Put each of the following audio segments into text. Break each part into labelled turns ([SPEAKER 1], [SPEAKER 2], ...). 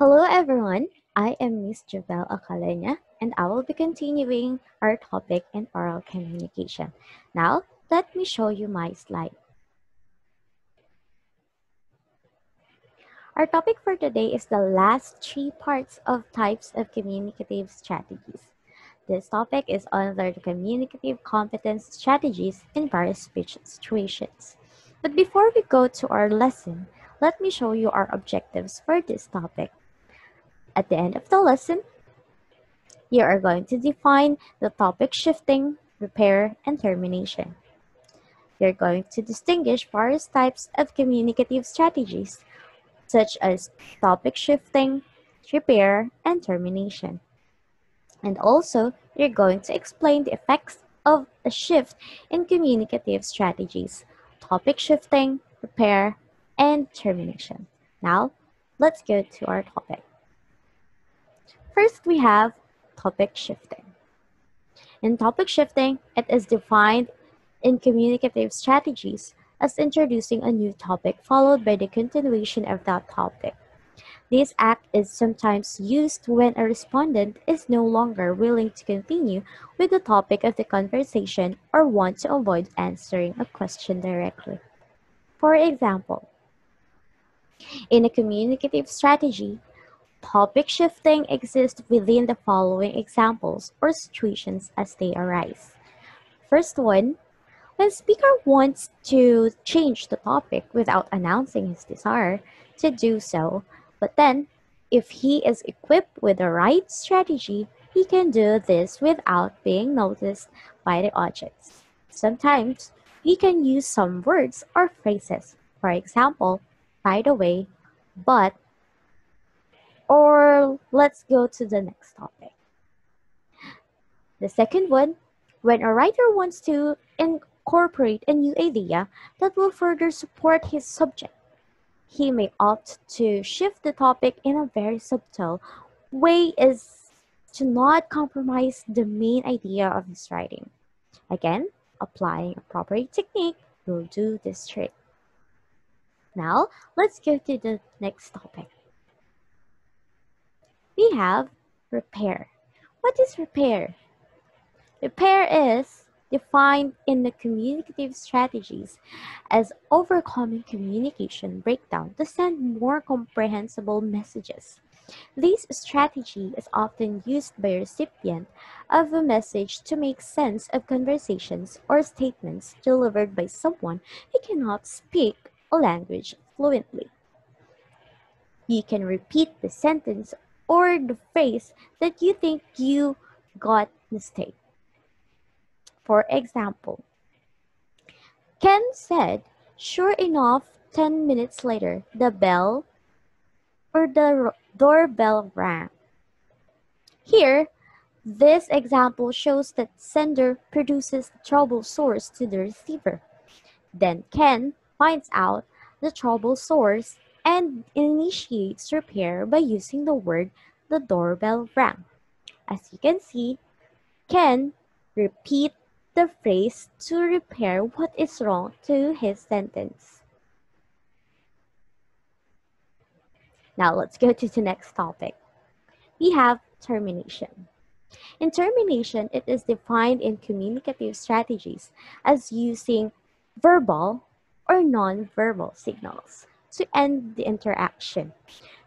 [SPEAKER 1] Hello everyone, I am Miss Jabel Ocaleña and I will be continuing our topic in oral communication. Now, let me show you my slide. Our topic for today is the last three parts of types of communicative strategies. This topic is under the communicative competence strategies in various speech situations. But before we go to our lesson, let me show you our objectives for this topic. At the end of the lesson, you are going to define the topic shifting, repair, and termination. You're going to distinguish various types of communicative strategies, such as topic shifting, repair, and termination. And also, you're going to explain the effects of a shift in communicative strategies, topic shifting, repair, and termination. Now, let's go to our topic. First, we have topic shifting. In topic shifting, it is defined in communicative strategies as introducing a new topic followed by the continuation of that topic. This act is sometimes used when a respondent is no longer willing to continue with the topic of the conversation or want to avoid answering a question directly. For example, in a communicative strategy, topic shifting exists within the following examples or situations as they arise. First one, when speaker wants to change the topic without announcing his desire to do so, but then, if he is equipped with the right strategy, he can do this without being noticed by the audience. Sometimes, he can use some words or phrases. For example, by the way, but, or let's go to the next topic. The second one, when a writer wants to incorporate a new idea that will further support his subject, he may opt to shift the topic in a very subtle way is to not compromise the main idea of his writing. Again, applying a proper technique will do this trick. Now, let's go to the next topic. Have repair. What is repair? Repair is defined in the communicative strategies as overcoming communication breakdown to send more comprehensible messages. This strategy is often used by a recipient of a message to make sense of conversations or statements delivered by someone who cannot speak a language fluently. You can repeat the sentence or the phrase that you think you got mistake. For example, Ken said, sure enough, 10 minutes later, the bell or the doorbell rang. Here, this example shows that sender produces trouble source to the receiver. Then Ken finds out the trouble source and initiates repair by using the word the doorbell rang. As you can see, Ken repeat the phrase to repair what is wrong to his sentence. Now let's go to the next topic. We have termination. In termination, it is defined in communicative strategies as using verbal or non-verbal signals to end the interaction.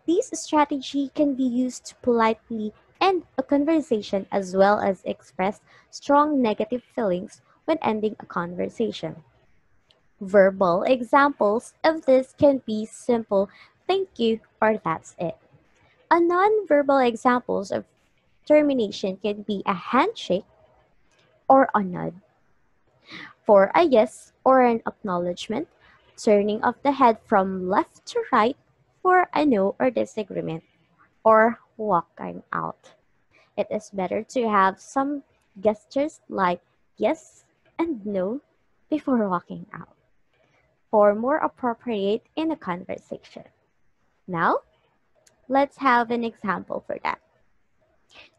[SPEAKER 1] This strategy can be used to politely end a conversation as well as express strong negative feelings when ending a conversation. Verbal examples of this can be simple thank you or that's it. A non-verbal examples of termination can be a handshake or a nod. For a yes or an acknowledgement, turning of the head from left to right for a no or disagreement, or walking out. It is better to have some gestures like yes and no before walking out for more appropriate in a conversation. Now, let's have an example for that.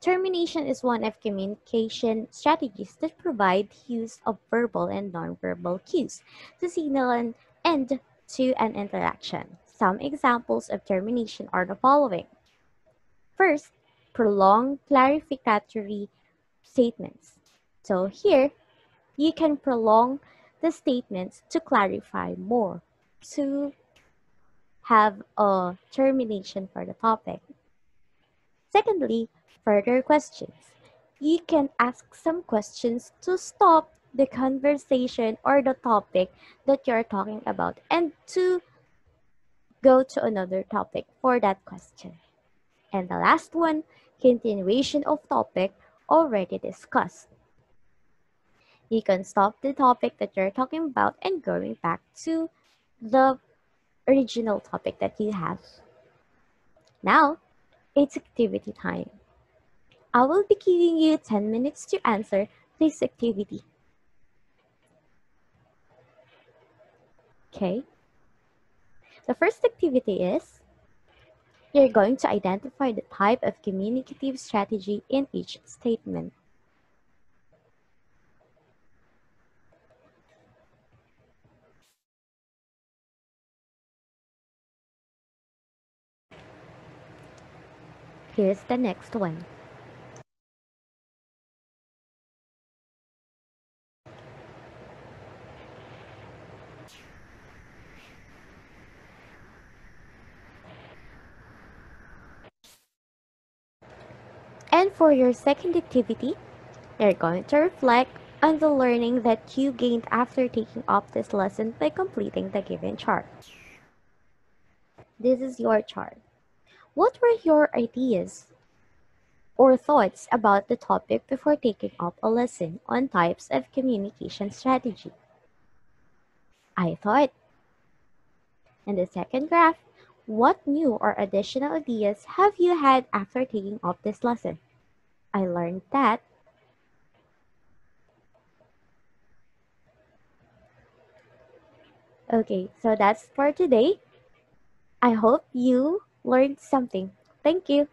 [SPEAKER 1] Termination is one of communication strategies that provide use of verbal and nonverbal cues to signal an end to an interaction. Some examples of termination are the following. First, prolonged clarificatory statements. So here, you can prolong the statements to clarify more, to have a termination for the topic. Secondly, further questions. You can ask some questions to stop the conversation or the topic that you're talking about and to go to another topic for that question. And the last one, continuation of topic already discussed. You can stop the topic that you're talking about and going back to the original topic that you have. Now, it's activity time. I will be giving you 10 minutes to answer this activity. Okay. The first activity is you're going to identify the type of communicative strategy in each statement. Here's the next one. And for your second activity, you're going to reflect on the learning that you gained after taking up this lesson by completing the given chart. This is your chart. What were your ideas or thoughts about the topic before taking up a lesson on types of communication strategy? I thought. In the second graph, what new or additional ideas have you had after taking up this lesson? I learned that Okay, so that's for today. I hope you learned something. Thank you.